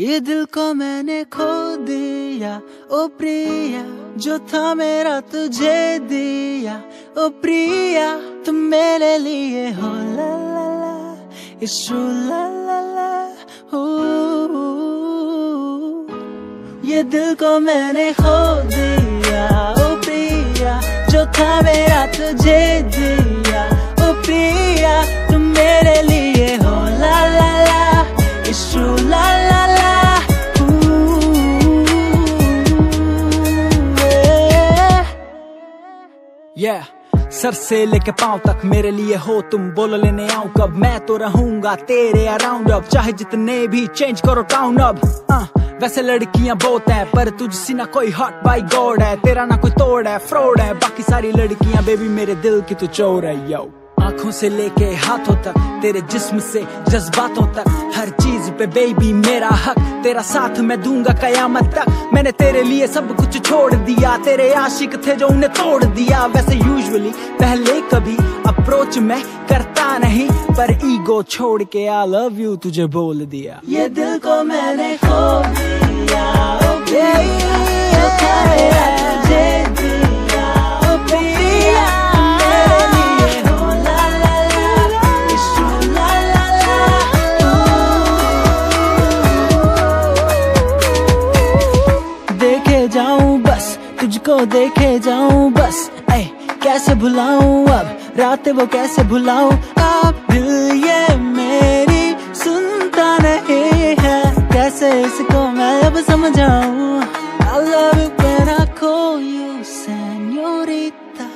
ये दिल को मैंने खो दिया, ओ प्रिया, जो था मेरा तुझे दिया। ओ प्रिया, तुम मेरे लिए हो, ला ला ला ला ला ला ये दिल को मैंने खो दिया, ओ प्रिया, जो था मेरा तुझे दिया। Yeah. सर से लेके पाँव तक मेरे लिए हो तुम बोलो लेने आऊँ कब? मैं तो रहूँगा तेरे अराउंड अब। चाहे जितने भी चेंज करो टाउन अब। आ, वैसे लड़कियाँ बहुत हैं पर तुझसी ना कोई हॉट बाई गॉड है। तेरा ना कोई तोड़ है फ्रॉड है। बाकी सारी लड़कियाँ बेबी मेरे दिल की तू चोर है यो आँखों से लेके हाथों तक, तेरे जिस्म से जज्बातों तक। हर चीज़ पे बेबी मेरा हक, तेरा साथ मैं दूँगा कयामत तक। मैंने तेरे लिए सब कुछ छोड़ दिया, तेरे आशिक थे जो उन्हें तोड़ दिया। वैसे यूजुअली पहले कभी अप्रोच मैं करता नहीं, पर ईगो छोड़ के आई लव यू तुझे बोल दिया। ये दिल को मैंने खो दिया, ओ प्रिया तेरा तुझको देखे जाऊँ बस ऐ कैसे भुलाऊं अब रात वो कैसे भुलाऊं अब दिल ये मेरी सुनता नहीं है कैसे इसको मैं अब समझाऊं I love it when I call you senorita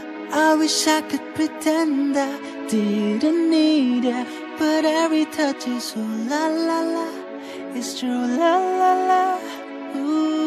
I wish I could pretend I didn't need it But every touch is ooh la la la It's true la la la Ooh